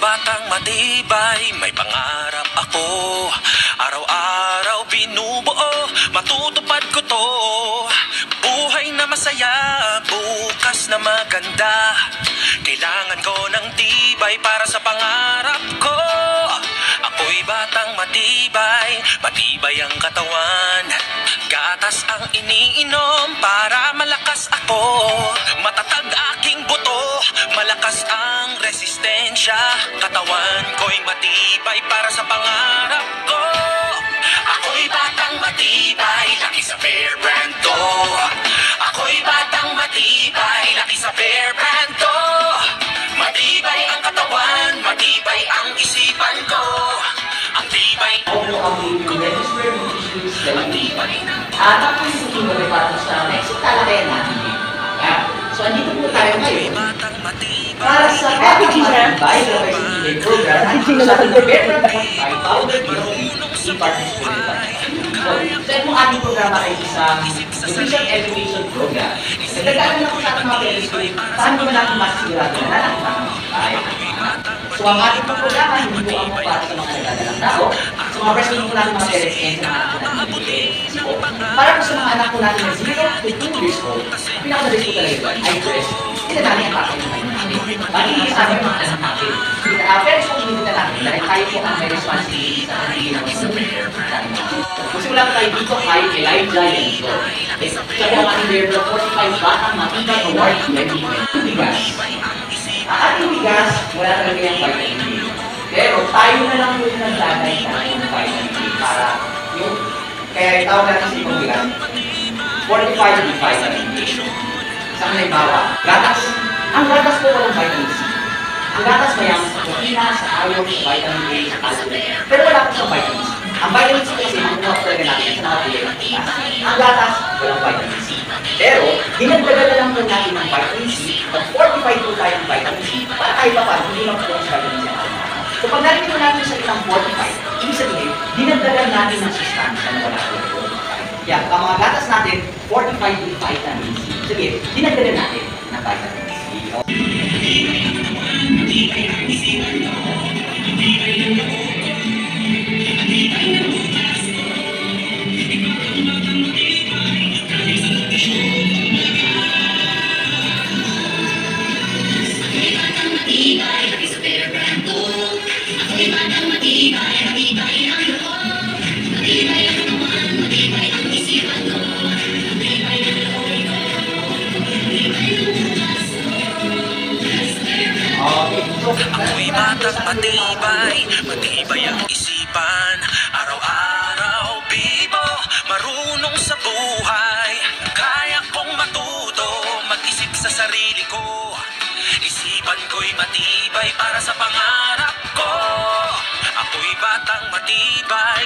batang matibay, may pangarap ako. Araw-araw binubuo, matutupad ko to. Buhay na masaya, bukas na maganda. Kailangan ko ng tibay para sa pangarap ko. Ako'y batang matibay, matibay ang katawan. Gatas ang iniinom para malakas ako malakas ang resistensya. Katawan ko'y matibay para sa pangarap ko. Ako'y batang matibay, laki sa Bear Brand to. Ako'y batang matibay, laki sa Bear Brand to. Matibay ang katawan, matibay ang isipan ko. Ang tibay registered issues Ang tibay ng at ako yung suking kami para sa next talakayan natin dito. Yeah. So, andito po tayo ngayon 5 Powder Milk e-participated So, ito yung ating programa ay isang nutrition education program. Nagdagdagan na po sa ating mga parents kung paano ba natin masisigurado na tayo. So, ang ating programa, hindi po ang para sa mga nagdadalang tao. So, mga breastfeeding po natin mga parents and sa mga anak natin. Para po sa mga anak po natin na 0 to 2 years old, pinaka-best po talaga ay breast. Hindi natin ang papay ng kanyang natin. Bakit sa amin mga anak natin? Uh, pero sa community natin, dahil tayo po ang may responsibility sa ating Magsimula po tayo dito kay Elijah Yenzo. Siya po ang ating level 45 Batang Matibay Award 2020 bigas. Ang ating wala talaga yung vitamin D. Pero tayo na lang yung naglalagay ng vitamin D para yung kaya itawag natin sa ibang bigas. 45 with vitamin D. Sa halimbawa, gatas. Ang gatas po walang vitamin C. Ang gatas mayaman sa protina, sa iron, sa vitamin A, sa calcium. Pero wala po sa vitamin C. Ang vitamin C kasi makuha po talaga natin sa mga ng bigas. Ang gatas, walang vitamin C. Pero, dinagdagan na lang po natin ng vitamin C, 45 po tayo ng vitamin C, para kahit pa paano, hindi po ang vitamin C. So pag narinig mo natin sa isang 45, ibig sabihin, dinagdagan natin ng sustansya na wala 45. Yan, ang mga gatas natin, 45 with vitamin C. Sige, dinagdagan natin ng vitamin C. Okay, so, Ako'y batang matibay, matibay ang isipan. Araw-araw bibo, marunong sa buhay. Kaya kong matuto, mag-isip sa sarili ko. Isipan ko'y matibay para sa pangarap ko. Ako'y batang matibay,